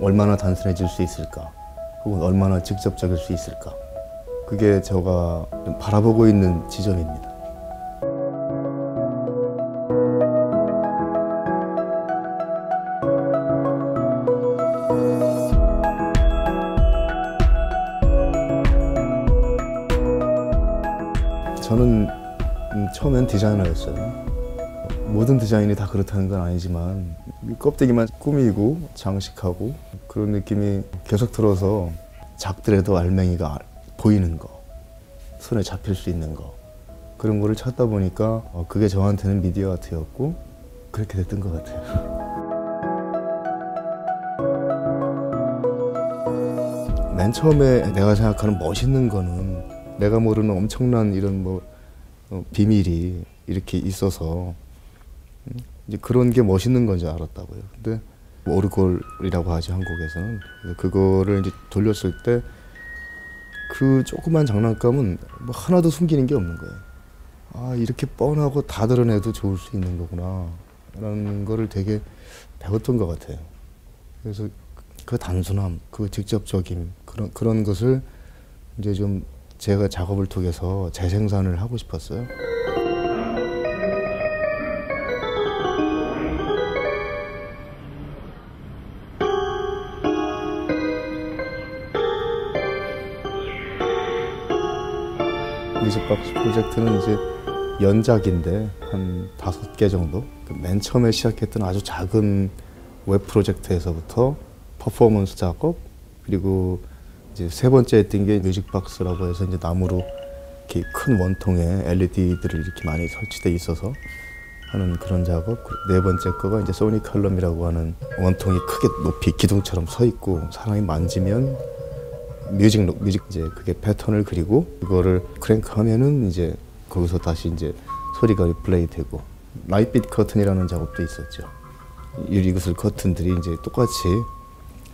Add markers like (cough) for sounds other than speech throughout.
얼마나 단순해질 수 있을까? 혹은 얼마나 직접적일 수 있을까? 그게 제가 좀 바라보고 있는 지점입니다. 저는 음, 처음엔 디자이너였어요. 모든 디자인이 다 그렇다는 건 아니지만 이 껍데기만 꾸미고 장식하고 그런 느낌이 계속 들어서 작더라도 알맹이가 보이는 거, 손에 잡힐 수 있는 거 그런 거를 찾다 보니까 어, 그게 저한테는 미디어 아트였고 그렇게 됐던 것 같아요. (laughs) 맨 처음에 내가 생각하는 멋있는 거는 내가 모르는 엄청난 이런 뭐 어, 비밀이 이렇게 있어서 음, 이제 그런 게 멋있는 건 줄 알았다고요. 근데 오르골이라고 하지 한국에서는 그거를 이제 돌렸을 때 그 조그만 장난감은 뭐 하나도 숨기는 게 없는 거예요. 아 이렇게 뻔하고 다 드러내도 좋을 수 있는 거구나 라는 거를 되게 배웠던 것 같아요. 그래서 그 단순함, 그 직접적인 그런 그런 것을 이제 좀 제가 작업을 통해서 재생산을 하고 싶었어요. 뮤직박스 프로젝트는 이제 연작인데 한 다섯 개 정도? 그 맨 처음에 시작했던 아주 작은 웹 프로젝트에서부터 퍼포먼스 작업 그리고 이제 세 번째 했던 게 뮤직박스라고 해서 이제 나무로 이렇게 큰 원통에 LED들을 이렇게 많이 설치돼 있어서 하는 그런 작업. 그 네 번째 거가 이제 소니 칼럼이라고 하는 원통이 크게 높이 기둥처럼 서 있고 사람이 만지면 뮤직 노- 뮤직 이제 그게 패턴을 그리고 그거를 크랭크하면은 이제 거기서 다시 이제 소리가 리플레이 되고 Light Bead Curtain이라는 작업도 있었죠. 유리 구슬 커튼들이 이제 똑같이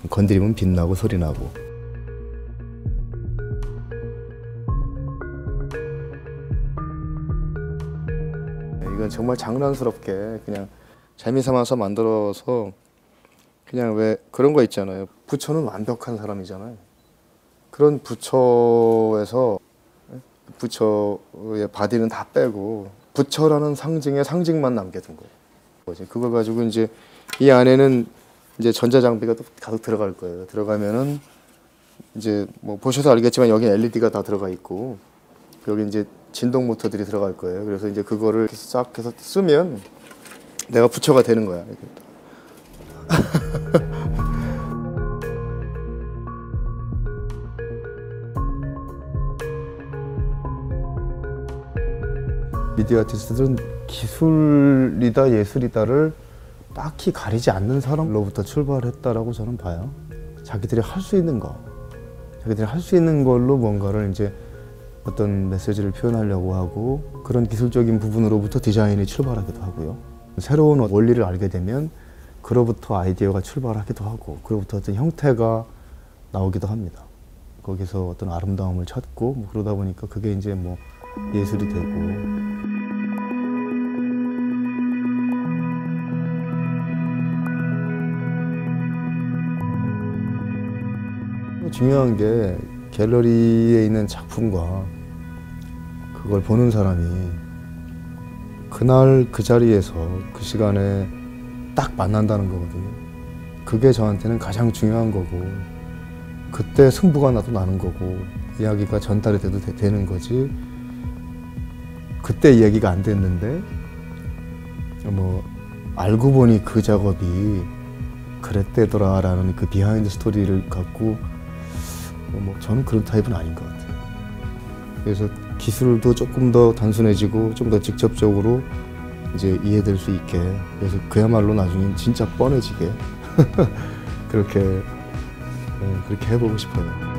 건드리면 빛나고 소리 나고 이건 정말 장난스럽게 그냥 재미 삼아서 만들어서 그냥 왜 그런 거 있잖아요. 부처는 완벽한 사람이잖아요. 그런 부처에서 부처의 body는 다 빼고 부처라는 상징의 상징만 남겨둔 거예요. 뭐지? 그걸 가지고 이제 이 안에는 이제 전자 장비가 또 가득 들어갈 거예요. 들어가면은 이제 뭐 보셔서 알겠지만 여기 LED가 다 들어가 있고 여기 이제 진동 모터들이 들어갈 거예요. 그래서 이제 그거를 싹 해서 쓰면 내가 부처가 되는 거야. 미디어 아티스트들은 기술이다 예술이다를 딱히 가리지 않는 사람로부터 출발했다라고 저는 봐요. 자기들이 할 수 있는 거, 자기들이 할 수 있는 걸로 뭔가를 이제 어떤 메시지를 표현하려고 하고 그런 기술적인 부분으로부터 디자인이 출발하기도 하고요. 새로운 원리를 알게 되면 그로부터 아이디어가 출발하기도 하고 그로부터 어떤 형태가 나오기도 합니다. 거기서 어떤 아름다움을 찾고 뭐 그러다 보니까 그게 이제 뭐 예술이 되고 중요한 게 갤러리에 있는 작품과 그걸 보는 사람이 그날 그 자리에서 그 시간에 딱 만난다는 거거든요. 그게 저한테는 가장 중요한 거고 그때 승부가 나도 나는 거고 이야기가 전달이 돼도 되, 되는 거지 그때 이야기가 안 됐는데 뭐 알고 보니 그 작업이 그랬대더라라는 그 비하인드 스토리를 갖고 뭐 저는 그런 타입은 아닌 것 같아요. 그래서 기술도 조금 더 단순해지고 좀 더 직접적으로 이제 이해될 수 있게 그래서 그야말로 나중엔 진짜 뻔해지게 (laughs) 그렇게 네, 그렇게 해보고 싶어요.